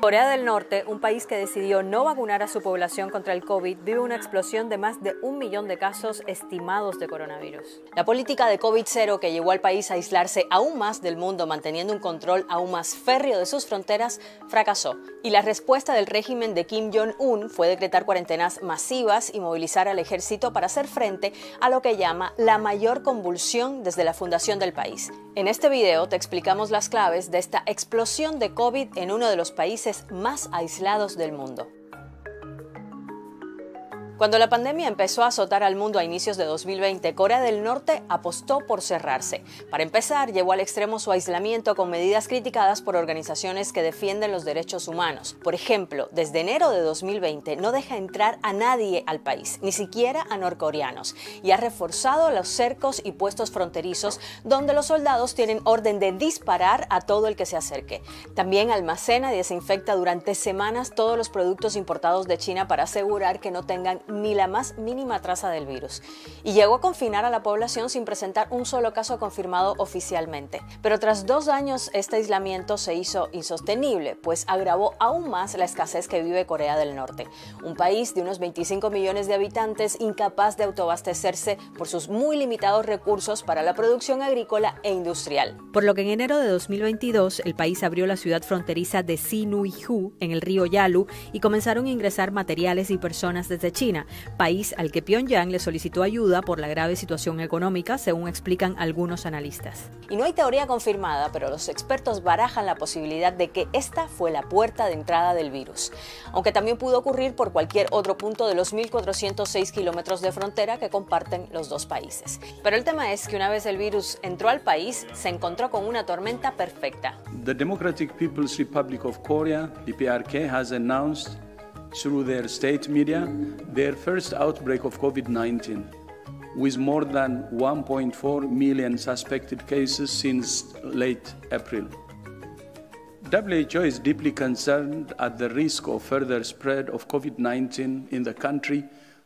Corea del Norte, un país que decidió no vacunar a su población contra el COVID, vive una explosión de más de un millón de casos estimados de coronavirus. La política de COVID-0 que llevó al país a aislarse aún más del mundo, manteniendo un control aún más férreo de sus fronteras, fracasó. Y la respuesta del régimen de Kim Jong-un fue decretar cuarentenas masivas y movilizar al ejército para hacer frente a lo que llama la mayor convulsión desde la fundación del país. En este video te explicamos las claves de esta explosión de COVID en uno de los países más aislados del mundo. Cuando la pandemia empezó a azotar al mundo a inicios de 2020, Corea del Norte apostó por cerrarse. Para empezar, llevó al extremo su aislamiento con medidas criticadas por organizaciones que defienden los derechos humanos. Por ejemplo, desde enero de 2020 no deja entrar a nadie al país, ni siquiera a norcoreanos, y ha reforzado los cercos y puestos fronterizos donde los soldados tienen orden de disparar a todo el que se acerque. También almacena y desinfecta durante semanas todos los productos importados de China para asegurar que no tengan ni la más mínima traza del virus. Y llegó a confinar a la población sin presentar un solo caso confirmado oficialmente. Pero tras dos años este aislamiento se hizo insostenible, pues agravó aún más la escasez que vive Corea del Norte, un país de unos 25 millones de habitantes incapaz de autoabastecerse por sus muy limitados recursos para la producción agrícola e industrial. Por lo que en enero de 2022 el país abrió la ciudad fronteriza de Sinuiju en el río Yalu y comenzaron a ingresar materiales y personas desde China país al que Pyongyang le solicitó ayuda por la grave situación económica, según explican algunos analistas. Y no hay teoría confirmada, pero los expertos barajan la posibilidad de que esta fue la puerta de entrada del virus, aunque también pudo ocurrir por cualquier otro punto de los 1.406 kilómetros de frontera que comparten los dos países. Pero el tema es que una vez el virus entró al país, se encontró con una tormenta perfecta. The Democratic People's Republic of Korea, DPRK, has announced through their state media their first outbreak of COVID 19, with more than 1.4 million suspected cases since late April. WHO is deeply concerned at the risk of further spread of COVID 19 in the country,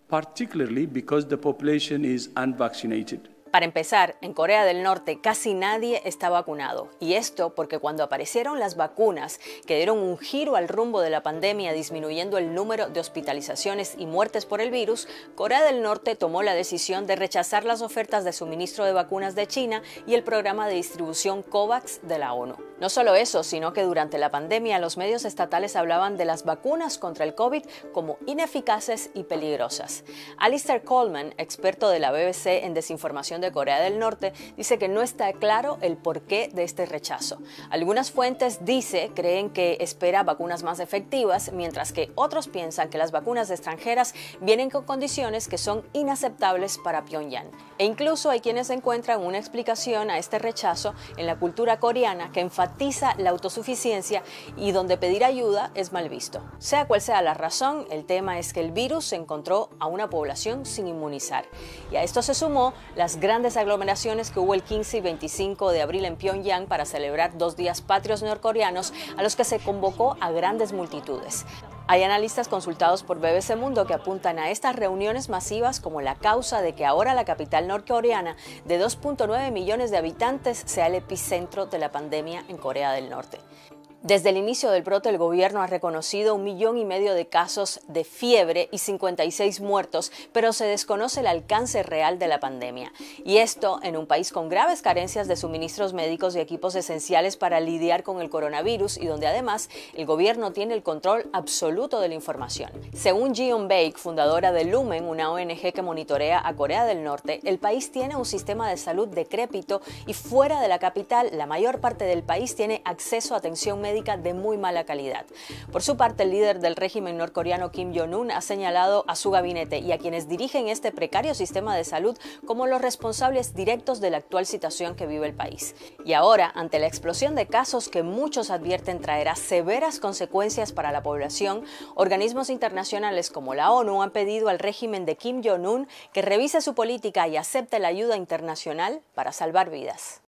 particularly because the population is unvaccinated. Para empezar, en Corea del Norte casi nadie está vacunado. Y esto porque cuando aparecieron las vacunas que dieron un giro al rumbo de la pandemia disminuyendo el número de hospitalizaciones y muertes por el virus, Corea del Norte tomó la decisión de rechazar las ofertas de suministro de vacunas de China y el programa de distribución COVAX de la ONU. No solo eso, sino que durante la pandemia los medios estatales hablaban de las vacunas contra el COVID como ineficaces y peligrosas. Alistair Coleman, experto de la BBC en desinformación de Corea del Norte, dice que no está claro el porqué de este rechazo. Algunas fuentes, dice, creen que espera vacunas más efectivas, mientras que otros piensan que las vacunas extranjeras vienen con condiciones que son inaceptables para Pyongyang. E incluso hay quienes encuentran una explicación a este rechazo en la cultura coreana que enfatiza la autosuficiencia y donde pedir ayuda es mal visto. Sea cual sea la razón, el tema es que el virus se encontró a una población sin inmunizar. Y a esto se sumó las grandes aglomeraciones que hubo el 15 y 25 de abril en Pyongyang para celebrar dos días patrios norcoreanos a los que se convocó a grandes multitudes. Hay analistas consultados por BBC Mundo que apuntan a estas reuniones masivas como la causa de que ahora la capital norcoreana de 2.9 millones de habitantes sea el epicentro de la pandemia en Corea del Norte. Desde el inicio del brote, el gobierno ha reconocido un millón y medio de casos de fiebre y 56 muertos, pero se desconoce el alcance real de la pandemia. Y esto en un país con graves carencias de suministros médicos y equipos esenciales para lidiar con el coronavirus y donde además el gobierno tiene el control absoluto de la información. Según Jeon Baek, fundadora de Lumen, una ONG que monitorea a Corea del Norte, el país tiene un sistema de salud decrépito y fuera de la capital, la mayor parte del país tiene acceso a atención de muy mala calidad. Por su parte, el líder del régimen norcoreano Kim Jong-un ha señalado a su gabinete y a quienes dirigen este precario sistema de salud como los responsables directos de la actual situación que vive el país. Y ahora, ante la explosión de casos que muchos advierten traerá severas consecuencias para la población, organismos internacionales como la ONU han pedido al régimen de Kim Jong-un que revise su política y acepte la ayuda internacional para salvar vidas.